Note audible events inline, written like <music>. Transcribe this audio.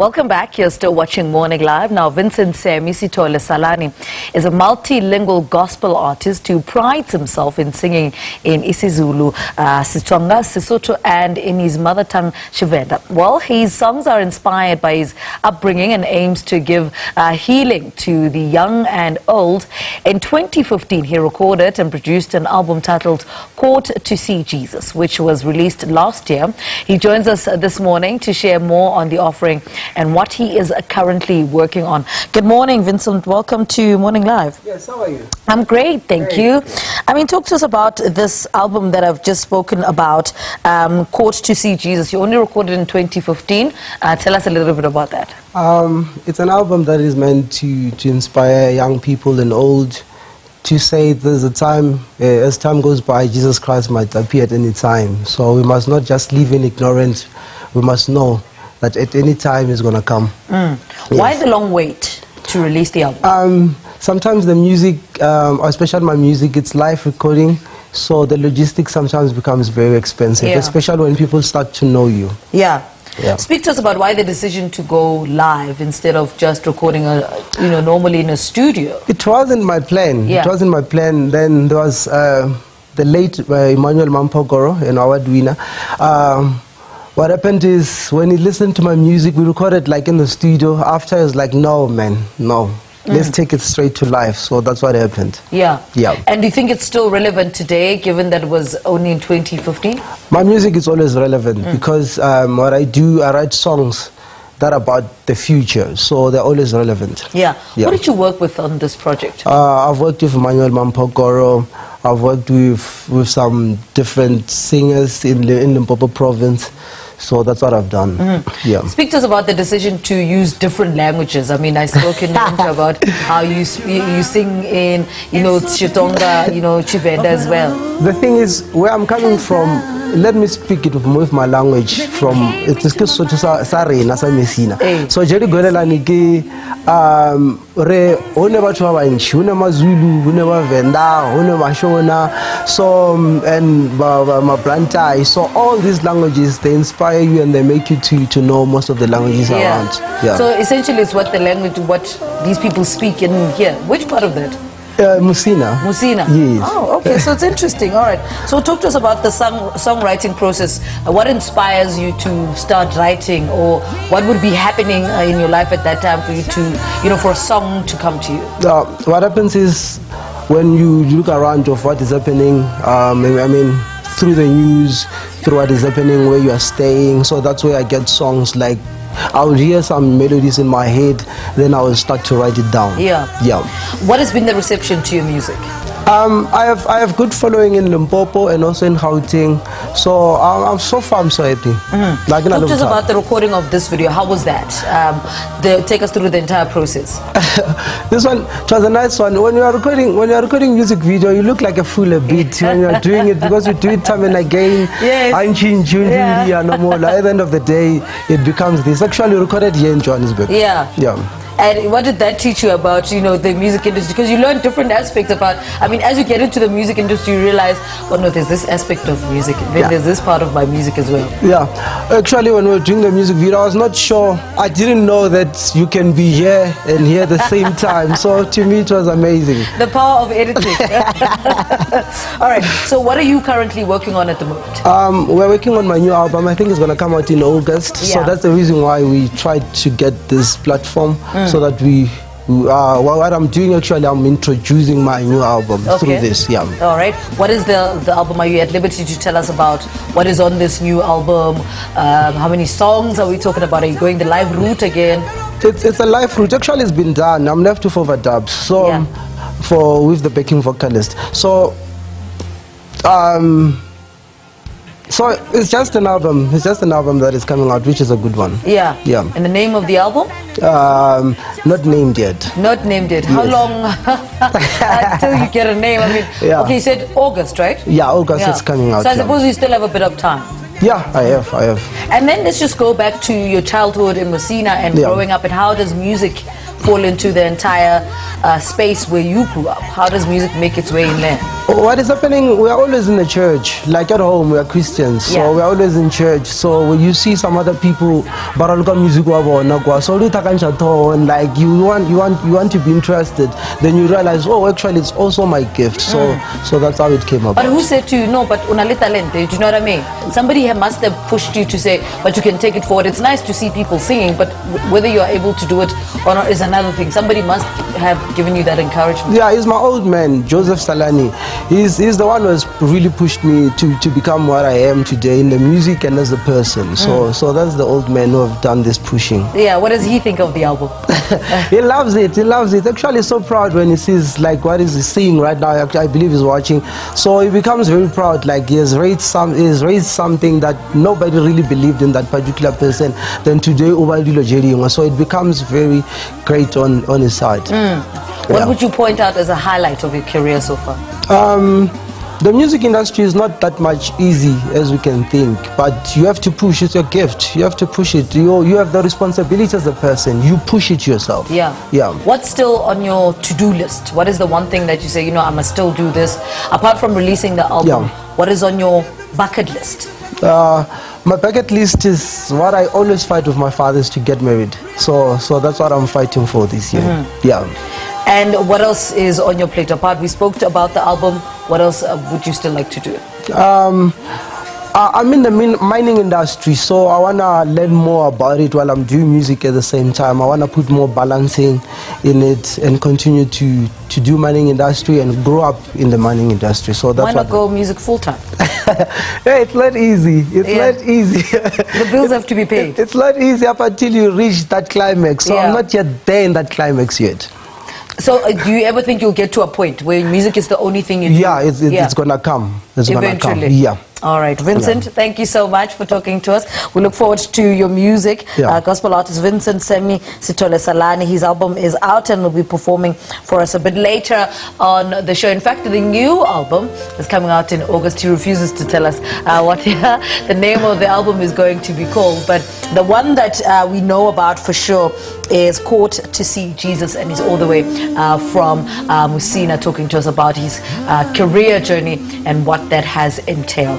Welcome back. You're still watching Morning Live. Now, Vincent Sammy Sithole Salani is a multilingual gospel artist who prides himself in singing in isiZulu, uh, Sitsonga, Sesotho, and in his mother tongue, Tshivenda. Well, his songs are inspired by his upbringing and aims to give uh, healing to the young and old. In 2015, he recorded and produced an album titled Caught to See Jesus, which was released last year. He joins us this morning to share more on the offering and what he is currently working on. Good morning, Vincent. Welcome to Morning Live. Yes, how are you? I'm great, thank you. I mean, talk to us about this album that I've just spoken about, um, Caught to See Jesus. You only recorded in 2015. Uh, tell us a little bit about that. Um, it's an album that is meant to, to inspire young people and old to say there's a time, uh, as time goes by, Jesus Christ might appear at any time. So we must not just live in ignorance. We must know that at any time he's going to come. Why the long wait to release the album? Um, sometimes the music, um, especially my music, it's live recording. So the logistics sometimes becomes very expensive, Yeah. especially when people start to know you. Yeah. Yeah. Speak to us about why the decision to go live instead of just recording a, you know, normally in a studio. It wasn't my plan. Yeah. It wasn't my plan. Then there was uh, the late uh, Emmanuel Mampogoro, an award winner. Um, what happened is when he listened to my music, we recorded like in the studio. After, he was like, no, man, no. Let's take it straight to life. So that's what happened. Yeah. Yeah. And do you think it's still relevant today, given that it was only in 2015? My music is always relevant because um, what I do, I write songs that are about the future. So they're always relevant. Yeah. Yeah. What did you work with on this project? Uh, I've worked with Manuel Mampogoro. I've worked with with some different singers in the in Limpopo province. So that's what I've done. Yeah. Speak to us about the decision to use different languages. I mean, I spoke in the <laughs> about how you sp- you sing in, you know, Chitonga, you know, Chivenda as well. The thing is, where I'm coming from, let me speak it with, with my language from it's ke Sotho sa sa rena sa Messina. Eh. So jeri golelane ke um re one batho ba bantši one mazulu one mavenda one mashona so um, and ba- ba- mablantai so all these languages they inspire you and they make you to to know most of the languages around yeah So essentially, it's what the language, what these people speak in here. Which part of that? uh, Musina Musina. Yes. Oh, okay. So it's interesting. All right. So talk to us about the song songwriting process. Uh, what inspires you to start writing, or what would be happening uh, in your life at that time for you to, you know, for a song to come to you? Uh, what happens is when you look around of what is happening, um, I mean, through the news, through what is happening, where you are staying. So that's where I get songs like I will hear some melodies in my head, then I will start to write it down. Yeah. Yeah. What has been the reception to your music? Um, I have I have good following in Limpopo and also in Gauteng. So um, I'm so far I'm so happy. Like Talk to us about the recording of this video. How was that? Um, the, take us through the entire process. <laughs> this one it was a nice one. When you are recording when you are recording music video, you look like a fool a bit when you are <laughs> doing it because you do it time and again. Yes. Anchin, Yeah. yeah. no more. At the end of the day, it becomes this. Actually, recorded here in Johannesburg. Yeah. Yeah. And what did that teach you about, you know, the music industry? Because you learn different aspects about, I mean, as you get into the music industry, you realize, oh no, there's this aspect of music. Then Yeah. there's this part of my music as well. Yeah, actually, when we were doing the music video, I was not sure. I didn't know that you can be here and here at the same time. So to me, it was amazing. The power of editing. <laughs> <laughs> All right. So what are you currently working on at the moment? Um, we're working on my new album. I think it's going to come out in August. Yeah. So that's the reason why we tried to get this platform so that we. Uh, what I'm doing actually, I'm introducing my new album through this. Yeah. All right. What is the, the album? Are you at liberty to tell us about what is on this new album? Um, how many songs are we talking about? Are you going the live route again? It's, it's a live route. Actually, it's been done. I'm left with overdubs. So, Yeah. for with the backing vocalist. So, um, so it's just an album. It's just an album that is coming out, which is a good one. Yeah. Yeah. And the name of the album? Um, not named yet. Not named. How Yes. long <laughs> until you get a name? I mean, Yeah. okay, you said August, right? Yeah, August is coming out. So I yeah. suppose you still have a bit of time. Yeah, I have. I have. And then let's just go back to your childhood in Messina and Yeah. growing up, and how does music fall into the entire uh, space where you grew up? How does music make its way in there? What is happening? We are always in the church. Like at home, we are Christians, so Yeah. we are always in church. So when you see some other people, baraluka music wa bona kwa, so lu takansha to, and like you want, you want, you want to be interested. Then you realize, oh, actually, it's also my gift. So, mm. so that's how it came about. But who said to you, no, but unali talente, do you know what I mean? Somebody must have pushed you to say, but you can take it forward. It's nice to see people singing, but whether you are able to do it or not is another thing. Somebody must have given you that encouragement. Yeah, he's my old man, Joseph Salani. He's, he's the one who has really pushed me to, to become what I am today in the music and as a person. So, mm. so that's the old man who have done this pushing. Yeah, what does he think of the album? <laughs> he loves it. He loves it. Actually, so proud when he sees like what is he seeing right now. Actually, I believe he's watching. So he becomes very proud. Like he has raised some, he has raised something that nobody really believed in that particular person. Then today, Ubadilo Jeri. So it becomes very great on on his side. Mm. What Yeah. would you point out as a highlight of your career so far? Um, the music industry is not that much easy as we can think, but you have to push. It's your gift. You have to push it. You you have the responsibility as a person. You push it yourself. Yeah. Yeah. What's still on your to-do list? What is the one thing that you say, you know, I must still do this? Apart from releasing the album, Yeah. what is on your bucket list? Uh, my bucket list is what I always fight with my father is to get married. So, so that's what I'm fighting for this year. Mm-hmm. Yeah. And what else is on your plate? Apart, we spoke about the album. What else uh, would you still like to do? Um, I'm in the min- mining industry, so I wanna learn more about it while I'm doing music at the same time. I wanna put more balancing in it and continue to to do mining industry and grow up in the mining industry. So that's Why not go music full time? <laughs> yeah, it's not easy. It's Yeah. not easy. <laughs> The bills have to be <laughs> paid. It's not easy up until you reach that climax. So Yeah. I'm not yet there in that climax yet. So, uh, do you ever think you'll get to a point where music is the only thing you do? Yeah, it's, it's, Yeah. it's gonna come. It's Eventually. gonna come. Yeah. All right, Vincent, thank you so much for talking to us. We look forward to your music. Yeah. Uh, gospel artist Vincent Sammy Sithole Salani. His album is out and will be performing for us a bit later on the show. In fact, the new album is coming out in August. He refuses to tell us uh, what <laughs> the name of the album is going to be called. But the one that uh, we know about for sure is Caught to See Jesus, and he's all the way uh, from uh, Musina talking to us about his uh, career journey and what that has entailed.